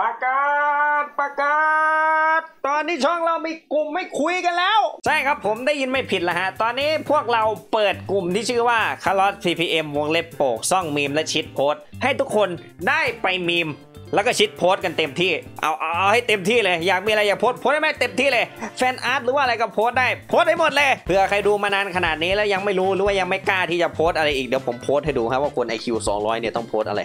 ประกาศประกาศ ตอนนี้ช่องเรามีกลุ่มไว้คุยกันแล้ว ใช่ครับผมได้ยินไม่ผิดแล้วฮะ ตอนนี้พวกเราเปิดกลุ่มที่ชื่อว่าคาร์ลอส PPM วงเล็บโปกซ่องมีมและ shitpost ให้ทุกคนได้ไปมีมแล้วก็ shitpost กันเต็มที่ เอาเอาเอาให้เต็มที่เลย อยากมีอะไรอยากโพสต์โพสต์ได้ไหมเต็มที่เลย fan art หรือว่าอะไรก็โพสต์ได้ โพสต์ได้หมดเลย เผื่อใครดูมานานขนาดนี้แล้วยังไม่รู้หรือว่ายังไม่กล้าที่จะโพสต์อะไรอีก เดี๋ยวผมโพสต์ให้ดูครับว่าคน IQ 200 เนี่ยต้องโพสต์อะไร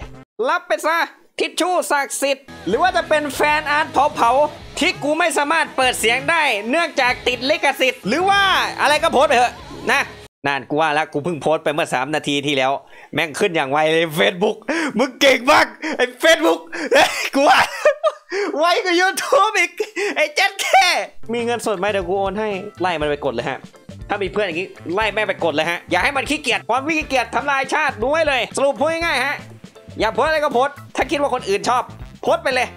รับไปซะ ทิชชู่ศักดิ์สิทธิ์หรือว่าจะเป็นแฟนอาร์ตเผาๆที่กูไม่สามารถเปิดเสียงได้ เนื่องจากติดลิขสิทธิ์หรือว่าอะไรก็โพสไปเถอะนะนานกูว่าแล้วกูเพิ่งโพสไปเมื่อ 3 นาทีที่แล้ว แม่งขึ้นอย่างไวเลย Facebook มึงเก่งมากไอ้ Facebook กูว่าไวกว่า YouTube อีกไอ้เจ็ดแค่มีเงินสดไหมเดี๋ยวกูโอนให้ไล่มันไปกดเลยฮะถ้ามีเพื่อนอย่างนี้ไล่แม่ไปกดเลยฮะอย่าให้มันขี้เกียจความขี้เกียจทำลายชาติดูไว้เลย สรุปพูดง่ายๆฮะ อยากโพสอะไรก็โพสถ้าคิดว่าคนอื่นชอบ โพสไปเลย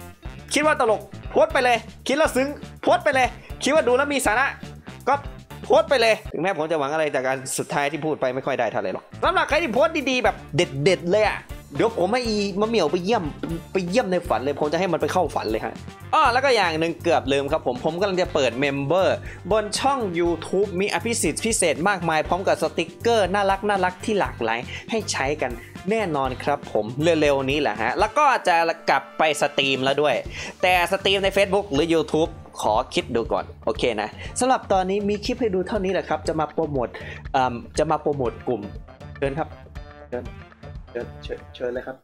คิดว่าตลก โพสไปเลย คิดแล้วซึ้ง โพสไปเลย คิดว่าดูแล้วมีสาระ ก็โพสไปเลย ถึงแม้ผมจะหวังอะไรจากการสุดท้ายที่พูดไปไม่ค่อยได้เท่าไหร่หรอกสำหรับใครที่โพสดีๆแบบเด็ด ๆ เลยอะ เดี๋ยวผมให้อีมะเหมี่ยวไปเยี่ยมไปเยี่ยมในฝันเลย ผมจะให้มันไปเข้าฝันเลยฮะอ้อแล้วก็อย่างหนึ่งเกือบลืมครับผม ผมกำลังจะเปิดเมมเบอร์บนช่อง YouTube มีอภิสิทธิ์พิเศษมากมาย พร้อมกับสติกเกอร์น่ารักน่ารักที่หลากหลาย ให้ใช้กันแน่นอนครับผมเร็วๆนี้แหละฮะ แล้วก็จะกลับไป stream แล้วด้วย แต่ stream ใน Facebook หรือ YouTube ขอคิดดูก่อน โอเคนะสำหรับตอนนี้มีคลิปให้ดูเท่านี้แหละครับ จะมาโปรโมทจะมาโปรโมทกลุ่มเชิญครับเชิญ เชิญเชิญเลยครับ